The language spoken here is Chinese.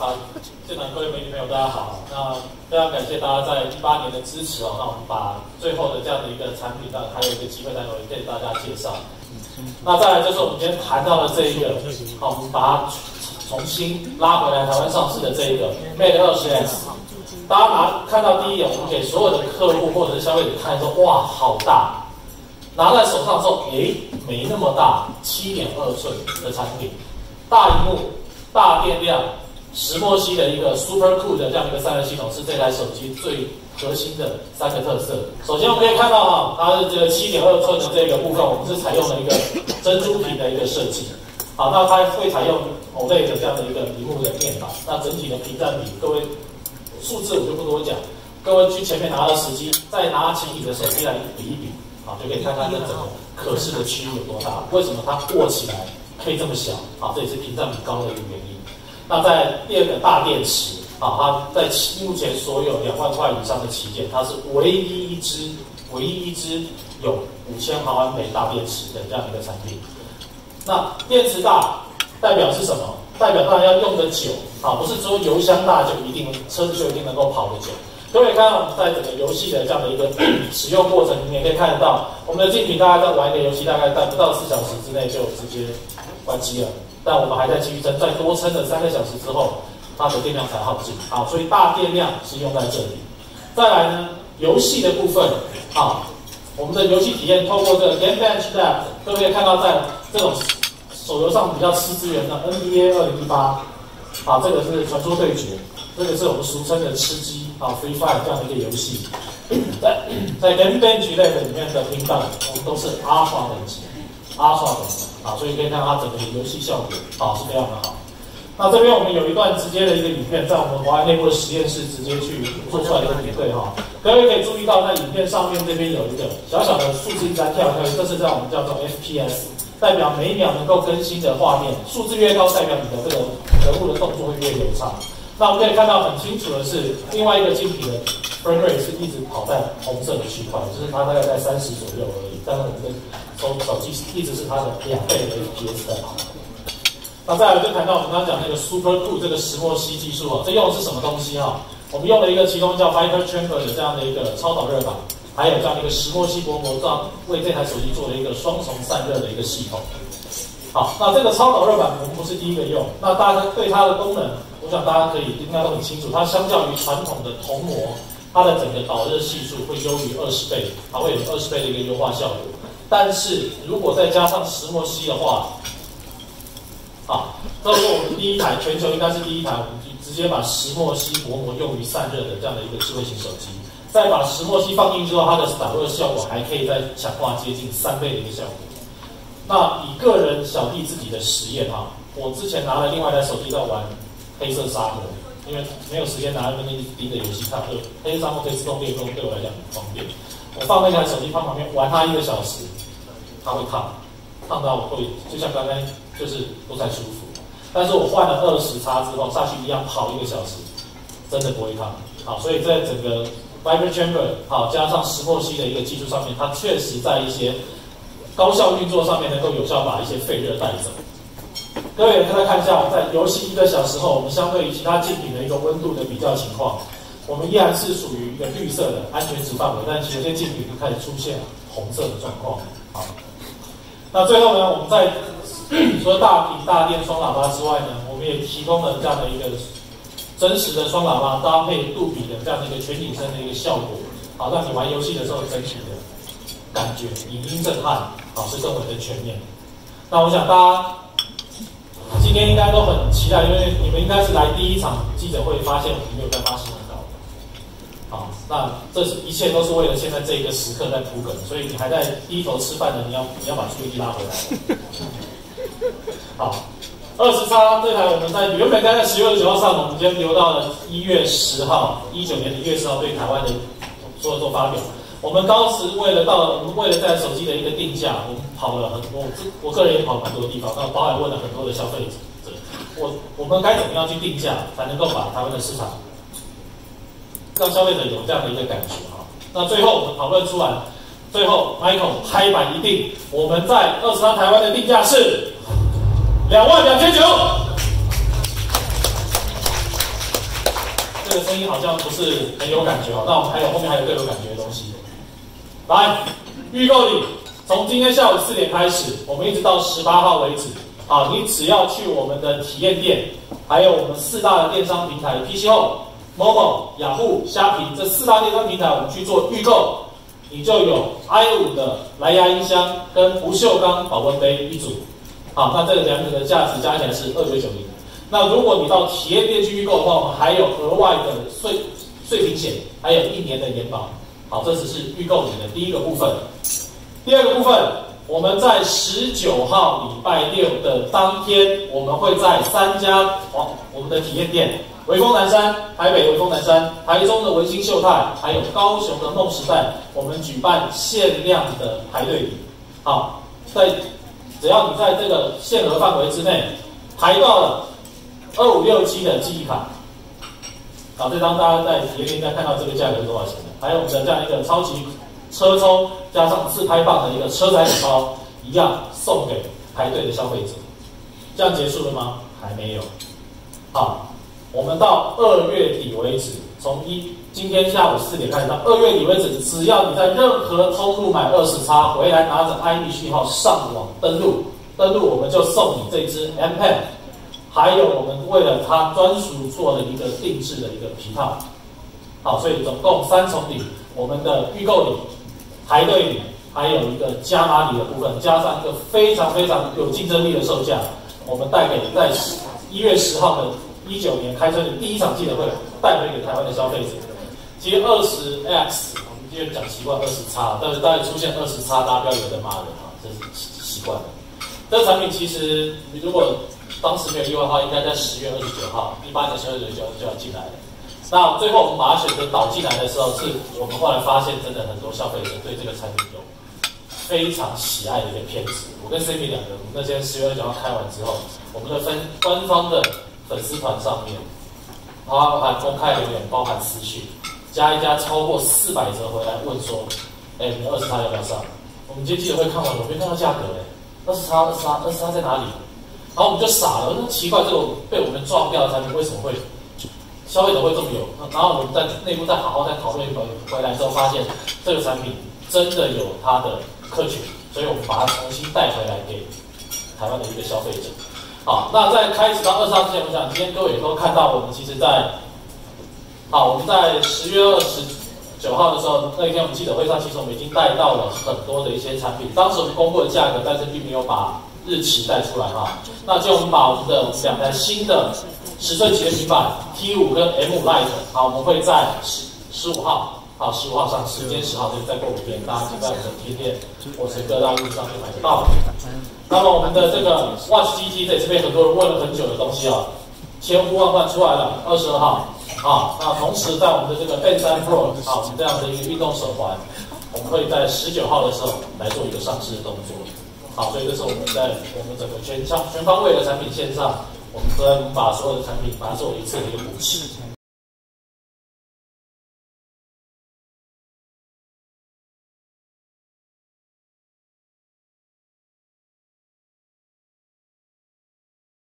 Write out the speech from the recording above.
好，现场各位媒体朋友，大家好。那非常感谢大家在一八年的支持哦。那我们把最后的这样的一个产品，呢，还有一个机会，再我给大家介绍。那再来就是我们今天谈到的这一个，好，我们把它重新拉回来台湾上市的这一个 Mate 二十 S。大家拿看到第一眼，我们给所有的客户或者是消费者看说，哇，好大。拿在手上之后，诶，没那么大，七点二寸的产品，大荧幕，大电量。石墨烯的一个 Super Cool 的这样一个散热系统是这台手机最核心的三个特色。首先我们可以看到哈，它的这个七点二寸的这个部分，我们是采用了一个珍珠屏的一个设计。好，那它会采用 OLED 的这样的一个屏幕的面板。那整体的屏占比，各位数字我就不多讲，各位去前面拿了时机，再拿起你的手机来比一比，好，就可以看看这整个可视的区域有多大。为什么它握起来可以这么小？好，这也是屏占比高的一个原因。那在第二个大电池啊，它在目前所有两万块以上的旗舰，它是唯一一支、唯一一支有五千毫安培大电池的这样一个产品。那电池大代表是什么？代表当然要用的久啊，不是说油箱大就一定车子就一定能够跑得久。各位看到我们在整个游戏的这样的一个使用过程里面，可以看得到我们的竞品大概在玩一个游戏，大概在不到四小时之内就直接关机了。但我们还在继续撑，再多撑了三个小时之后，它的电量才耗尽。好，所以大电量是用在这里。再来呢，游戏的部分，啊，我们的游戏体验透过这个 Game Bench Lab，各位可以看到，在这种手游上比较吃资源的 NBA 二零一八，啊，这个是传说对决，这个是我们俗称的吃鸡啊 Free Fire 这样的一个游戏。在在 Game Bench Lab 里面的频道，我们都是 Alpha 等级，Alpha 等级。啊，所以可以看它整个的游戏效果啊是非常的好。那这边我们有一段直接的一个影片，在我们华为内部的实验室直接去做出来的一个比对哈。各位可以注意到，在影片上面这边有一个小小的数字一直在跳跳，这是在我们叫做 FPS，代表每一秒能够更新的画面，数字越高，代表你的这个人物的动作会越流畅。那我们可以看到很清楚的是，另外一个晶体的 frame rate 是一直跑在红色的区块，就是它大概在三十左右而已。但是我们的手手机一直是它的两倍的 FPS。那再来就谈到我们刚刚讲那个 Super Cool 这个石墨烯技术啊，这用的是什么东西哈？我们用了一个其中叫 Viper Chamber 的这样的一个超导热板，还有这样的一个石墨烯薄膜，这样为这台手机做了一个双重散热的一个系统。好，那这个超导热板我们不是第一个用，那大家对它的功能。我想大家可以应该都很清楚，它相较于传统的铜膜，它的整个导热系数会优于二十倍，它会有二十倍的一个优化效果。但是如果再加上石墨烯的话，啊，这是我们第一台，全球应该是第一台，我们就直接把石墨烯薄膜用于散热的这样的一个智慧型手机。再把石墨烯放进之后，它的散热效果还可以再强化接近三倍的一个效果。那以个人小弟自己的实验哈，我之前拿了另外一台手机在玩。黑色沙漠，因为没有时间拿那边盯着游戏看，就黑色沙漠可以自动变光，对我来讲很方便。我放那台手机放旁边玩它一个小时，它会烫，烫到会就像刚刚就是不太舒服。但是我换了二十叉之后下去一样跑一个小时，真的不会烫。好，所以在整个 Viper Chamber 好加上石墨烯的一个技术上面，它确实在一些高效运作上面能够有效把一些废热带走。各位再看一下，我们在游戏一个小时后，我们相对于其他竞品的一个温度的比较情况，我们依然是属于一个绿色的安全值范围，但其实有些竞品就开始出现红色的状况。好，那最后呢，我们在除了大屏大电双喇叭之外呢，我们也提供了这样的一个真实的双喇叭搭配杜比的这样的一个全景声的一个效果，好，让你玩游戏的时候整体的感觉影音震撼，好是更为的全面。那我想大家。今天应该都很期待，因为你们应该是来第一场记者会，发现我们没有在发新闻。好，那这一切都是为了现在这一个时刻在铺梗，所以你还在低头吃饭的，你要你要把注意力拉回来。好，二十三这台我们在原本该在十月十九号上，我们今天留到了一月十号，一九年的一月十号对台湾的做做发表。我们当时为了到，为了在手机的一个定价，我们跑了很多，我我个人也跑了蛮多地方，那包含问了很多的消费者，我我们该怎么样去定价，才能够把台湾的市场让消费者有这样的一个感觉哈？那最后我们讨论出来，最后 Michael 拍板一定，我们在二十三台湾的定价是两万两千九。这个声音好像不是很有感觉哦。那我们还有后面还有更有感觉的东西。来，预购礼，从今天下午四点开始，我们一直到十八号为止。啊，你只要去我们的体验店，还有我们四大的电商平台 PC Home、Momo、雅虎、虾皮这四大电商平台，我们去做预购，你就有 i 五的蓝牙音箱跟不锈钢保温杯一组。好，那这两者的价值加起来是二九九零。那如果你到体验店去预购的话，我们还有额外的税税平险，还有一年的延保。好，这只是预购你的第一个部分。第二个部分，我们在十九号礼拜六的当天，我们会在三家哦我们的体验店：威风南山、台北威风南山、台中的文心秀泰，还有高雄的梦时代，我们举办限量的排队礼。好，在只要你在这个限额范围之内排到了。二五六七的记忆卡，好，这张大家在体验店在看到这个价格多少钱的？还有我们的这样一个超级车抽加上自拍棒的一个车载礼包，一样送给排队的消费者。这样结束了吗？还没有。好，我们到二月底为止，从一今天下午四点开始到二月底为止，只要你在任何通路买二十叉回来，拿着 ID 序号上网登录，登录我们就送你这支 M Pen。还有我们为了它专属做了一个定制的一个皮套，好，所以总共三重礼，我们的预购礼、排队礼，还有一个加码礼的部分，加上一个非常非常有竞争力的售价，我们带给在一月十号的一九年开春的第一场记者会，带回给台湾的消费者。其实二十 X，我们今天讲习惯二十叉，但是大概出现二十叉，大家不要有人骂人啊，这是习惯的。这产品其实你如果当时没有意外的话，应该在十月二十九号，一八年十二月九就要进来了。那最后我们把它选择导进来的时候，是我们后来发现，真的很多消费者对这个产品有非常喜爱的一个偏执。我跟 Sammy 两个人，那天十月二十九号开完之后，我们的分官方的粉丝团上面，包含公开留言，包含私讯，加一加超过四百折回来问说：“哎，你二十叉要不要上？”我们今天记者会看完，我没看到价格嘞，二十叉，二十叉，二十叉在哪里？然后我们就傻了，那奇怪，这个被我们撞掉的产品为什么会消费者会这么有？然后我们在内部再好好再讨论一回，回来之后发现这个产品真的有它的客群，所以我们把它重新带回来给台湾的一个消费者。好，那在开始到二十号之前，我想今天各位也都看到，我们其实在好，我们在十月二十九号的时候，那一天我们记者会上，其实我们已经带到了很多的一些产品，当时我们公布的价格，但是并没有把。日期带出来哈，那就我们把我们的两台新的十寸级的平板 T 五跟 M Lite，好，我们会在十十五号，好，十五号上市，今天十号就再过五天，大家可以在我们的贴店或是各大路上就买得到。那么我们的这个 Watch GT 这也是被很多人问了很久的东西啊，千呼万唤出来了，二十二号，啊，那同时在我们的这个 Band 3 Pro，啊，我们，这样的一个运动手环，我们会在十九号的时候来做一个上市的动作。好，所以这是我们在我们整个全上全方位的产品线上，我们都把所有的产品把它做一次的一个补齐。